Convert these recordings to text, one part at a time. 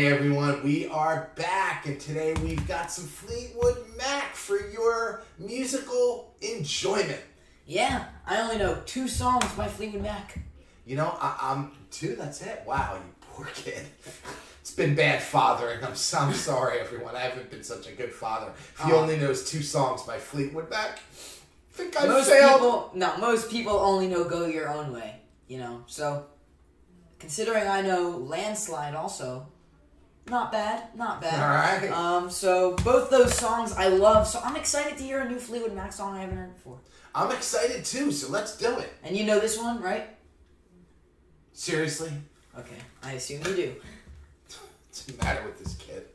Hey everyone, we are back, and today we've got some Fleetwood Mac for your musical enjoyment. Yeah, I only know two songs by Fleetwood Mac. You know, I, I'm two. That's it. Wow, you poor kid. It's been bad fathering. I'm, so- I'm sorry, everyone. I haven't been such a good father. If he Oh. only knows two songs by Fleetwood Mac, I think I most failed. people, no, most people only know "Go Your Own Way." You know, so considering I know "Landslide" also, not bad, not bad. All right. Um, so both those songs I love. So I'm excited to hear a new Fleetwood Mac song I haven't heard before. I'm excited too. So let's do it. And you know this one, right? Seriously, Okay, I assume you do. what's the matter with this kid?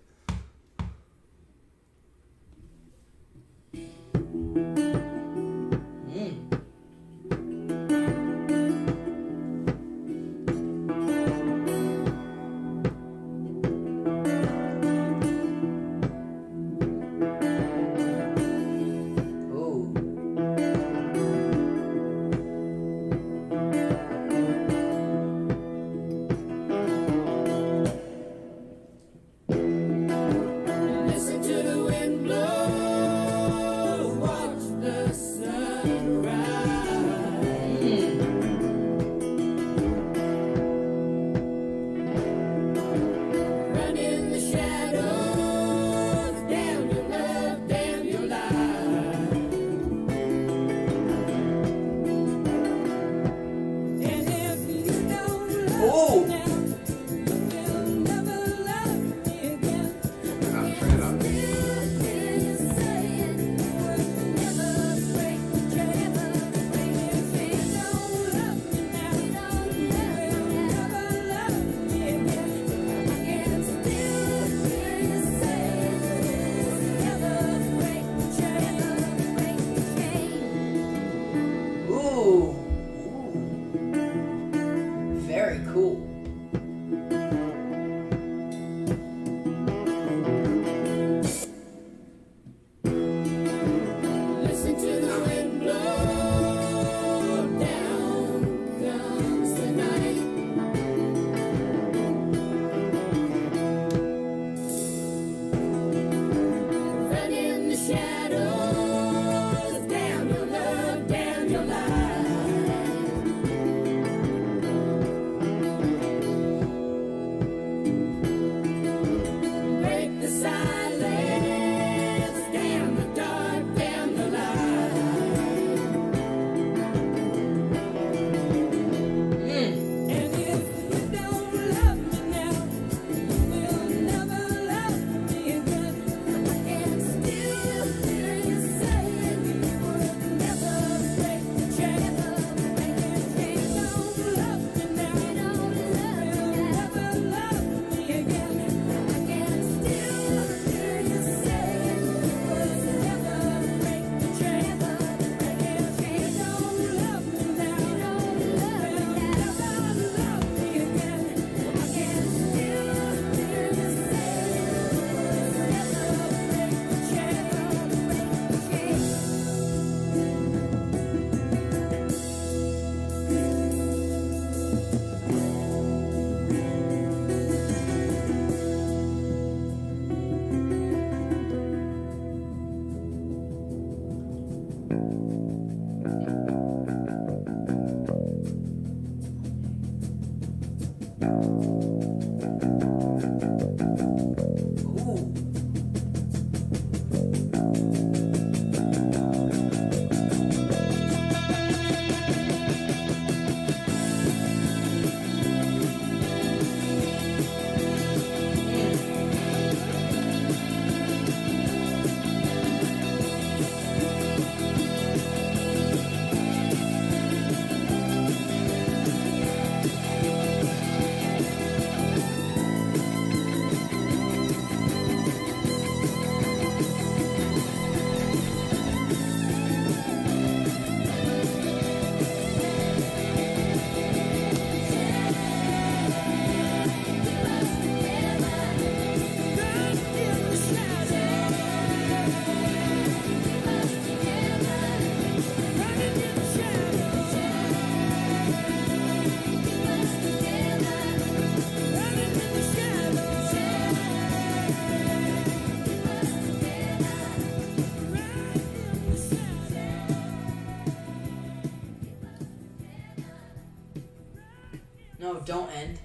Don't end.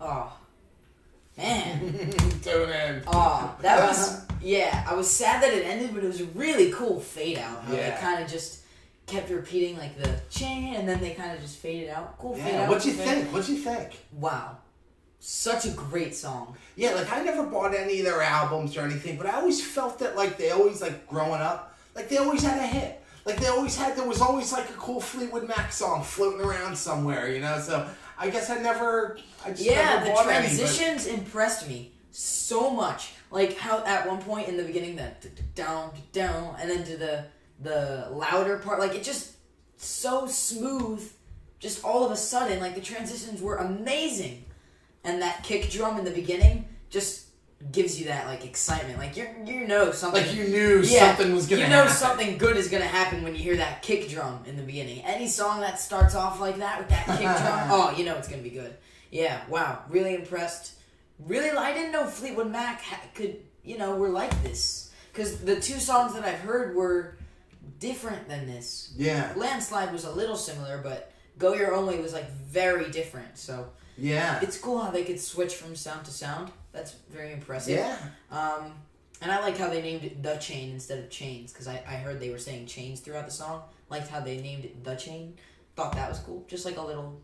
Oh, man. Don't end. Oh, that was yeah. I was sad that it ended, but it was a really cool fade out. How Yeah. they kind of just kept repeating like the chain, and then they kind of just faded out. Cool fade Yeah, out. what'd you fade- think? What'd you think? Wow, such a great song. Yeah, like I never bought any of their albums or anything, but I always felt that like they always like growing up, like they always had a hit. Like they always had, there was always like a cool Fleetwood Mac song floating around somewhere, you know. So I guess I never, I just Yeah, the bought any, transitions impressed me so much. Like how at one point in the beginning that down down and then to the the louder part, like it just so smooth. Just all of a sudden, like the transitions were amazing, and that kick drum in the beginning just gives you that like excitement. Like you you know something. Like you knew Yeah, something was gonna you know happen. something good is gonna happen when you hear that kick drum in the beginning. Any song that starts off like that with that kick drum, oh, you know it's gonna be good. Yeah, wow, really impressed. Really, I didn't know Fleetwood Mac ha- could, you know, were like this. Because the two songs that I've heard were different than this. Yeah, Landslide was a little similar, but Go Your Own Way was like very different. So yeah, it's cool how they could switch from sound to sound. That's very impressive. yeah. Um, and I like how they named it The Chain instead of Chains because I, I heard they were saying chains throughout the song. Liked how they named it The Chain. Thought that was cool. Just like a little,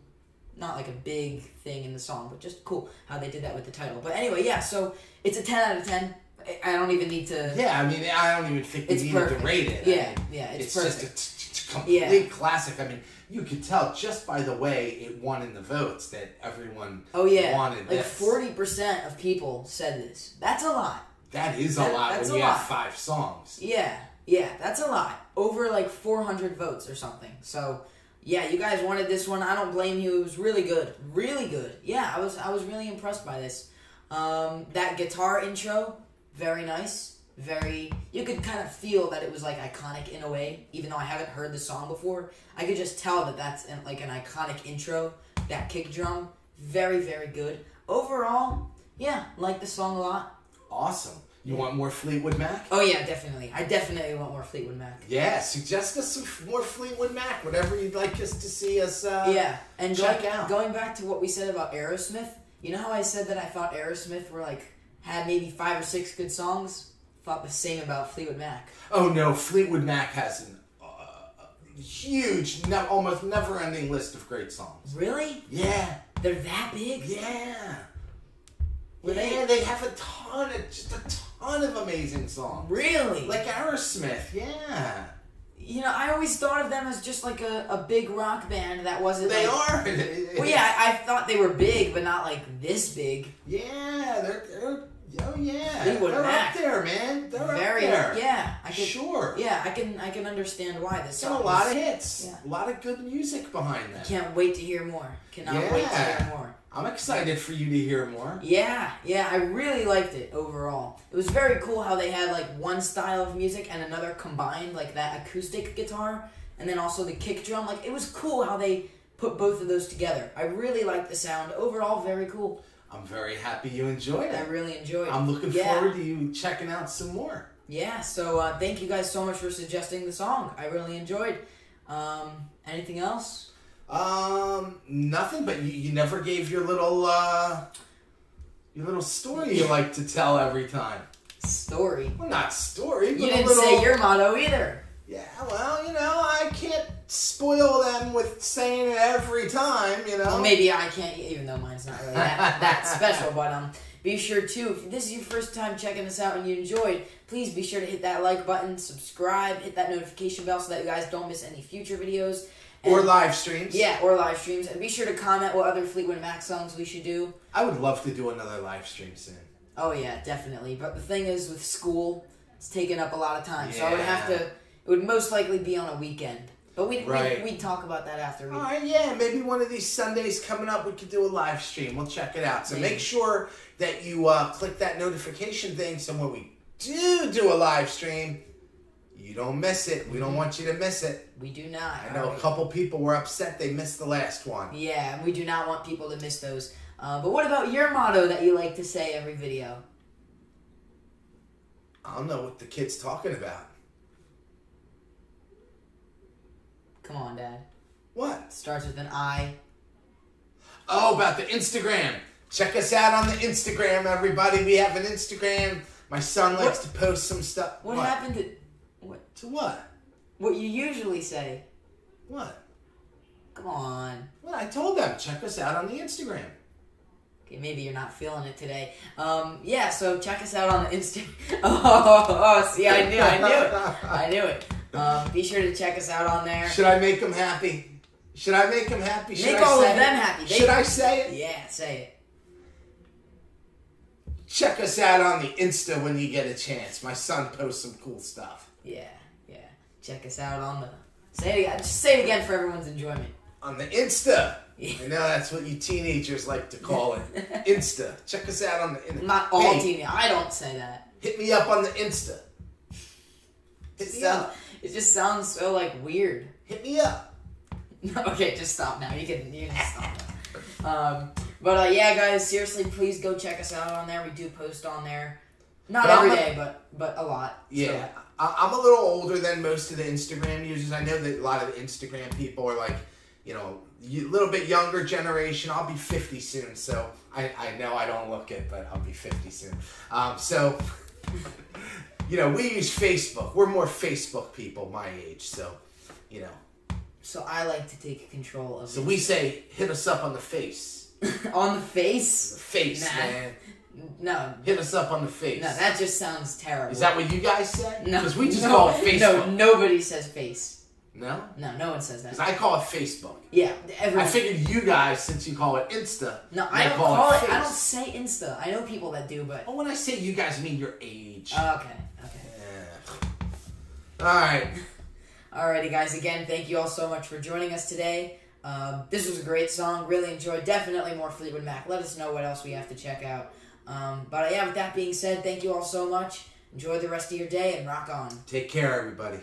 not like a big thing in the song, but just cool how they did that with the title. But anyway, yeah, so it's a 10 out of 10. I- I don't even need to. Yeah, I mean, I don't even think we perfect. to rate it. I Yeah, mean, yeah, it's, it's, perfect. just a t- t- complete Yeah. classic. I mean, you could tell just by the way it won in the votes that everyone oh, yeah. wanted Like 40% of people said this. That's a lot. That is a lot that's when a you have lot. five songs. Yeah, yeah, that's a lot. Over like 400 votes or something. So, yeah, you guys wanted this one. I don't blame you. It was really good, really good. Yeah, I was I was really impressed by this. Um, that guitar intro, very nice. Very, you could kind of feel that it was like iconic in a way. Even though I haven't heard the song before, I could just tell that that's an, like an iconic intro. That kick drum, very very good. Overall, yeah, like the song a lot. Awesome. You want more Fleetwood Mac? Oh yeah, definitely. I definitely want more Fleetwood Mac. Yeah, suggest us some more Fleetwood Mac, whatever you'd like us to see us. Uh, yeah, and check going, out. going back to what we said about Aerosmith, you know how I said that I thought Aerosmith were like had maybe five or six good songs. Thought the same about Fleetwood Mac. Oh no, Fleetwood Mac has an uh, huge, ne- almost never-ending list of great songs. Really? Yeah, They're that big? yeah. They- yeah, they have a ton of just a ton of amazing songs. Really? Like Aerosmith, yeah. you know, I always thought of them as just like a, a big rock band that wasn't. They like, are. Well, yeah, I, I thought they were big, but not like this big. Yeah, they're, they're oh yeah, Fleetwood they're Mac. up there, man. They're Very. up there. Yeah, I sure. Yeah, I can. I can understand why this Got a lot of hits, Yeah. a lot of good music behind them. Can't wait to hear more. Cannot wait to hear more. I'm excited for you to hear more. Yeah, yeah, I really liked it overall. It was very cool how they had like one style of music and another combined, like that acoustic guitar, and then also the kick drum. Like it was cool how they put both of those together. I really liked the sound. Overall, very cool. I'm very happy you enjoyed it. I really enjoyed. it. I'm looking Yeah. forward to you checking out some more. Yeah, so uh, thank you guys so much for suggesting the song. I really enjoyed. Um, anything else? Um, nothing, but you, you never gave your little uh, your little story you like to tell every time. Story. Well, not story, but You didn't little. say your motto either. Yeah, well, you know, I can't spoil them with saying it every time. You know. Well, maybe I can't, even though mine's not really that, that special. But um, be sure to, if this is your first time checking us out and you enjoyed, please be sure to hit that like button, subscribe, hit that notification bell so that you guys don't miss any future videos. And- or live streams. Yeah, or live streams. And be sure to comment what other Fleetwood Mac songs we should do. I would love to do another live stream soon. Oh yeah, definitely. But the thing is, with school, it's taking up a lot of time, so I would have to. It would most likely be on a weekend. But we Right. we we'd talk about that after we. All right, yeah, maybe one of these Sundays coming up, we could do a live stream. We'll check it out. So Maybe. make sure that you uh, click that notification thing so when we do do a live stream, you don't miss it. We don't want you to miss it. We do not. I know alright? a couple people were upset they missed the last one. Yeah, we do not want people to miss those. Uh, but what about your motto that you like to say every video? I don't know what the kid's talking about. Come on, Dad. What? Starts with an I. Oh, about the Instagram. Check us out on the Instagram, everybody. We have an Instagram. My son likes to post some stuff. What, happened to what? To what? What you usually say? What? Come on. Well, I told them check us out on the Instagram. Okay, maybe you're not feeling it today. Um, yeah, so check us out on the Insta. oh, oh, see, I knew, I knew it, I knew it. Um, be sure to check us out on there. Should I make them happy? Should I make them happy? Should Make I all say of them it? happy. They- Should I say it? Yeah, say it. Check us out on the Insta when you get a chance. My son posts some cool stuff. Yeah, yeah. Check us out on the. Say it again. Just say it again for everyone's enjoyment. On the Insta. Yeah. I know that's what you teenagers like to call it. Insta. Check us out on the Insta. Not all Hey, teen. I don't say that. Hit me up on the Insta. Hit me up. It just sounds so like weird. Hit me up. okay, just stop now. You can you can stop now. Um, but uh, yeah, guys, seriously, please go check us out on there. We do post on there, not But every a- day, but but a lot. Yeah, I, I'm a little older than most of the Instagram users. I know that a lot of the Instagram people are like, you know, a little bit younger generation. I'll be 50 soon, so I, I know I don't look it, but I'll be 50 soon. Um, so, you know, we use Facebook. We're more Facebook people my age, so, you know. So I like to take control of. So we say, hit us up on the face. on the The face. face, Nah. man. No, Hit us up on the face. no, that just sounds terrible. Is that what you guys say? No, Because we just no, call it Facebook. No, nobody says face. No? No, no one says that. Because. I call it Facebook. Yeah, everyone. I figured you guys, since you call it Insta, no, I don't call it. I don't say Insta. I know people that do, but Oh, when I say you guys, I mean your age. okay, okay. Yeah. All right. Alrighty, guys. Again, thank you all so much for joining us today. Um, this was a great song. Really enjoyed. Definitely more Fleetwood Mac. Let us know what else we have to check out. Um, but yeah, with that being said, thank you all so much. Enjoy the rest of your day and rock on. Take care, everybody.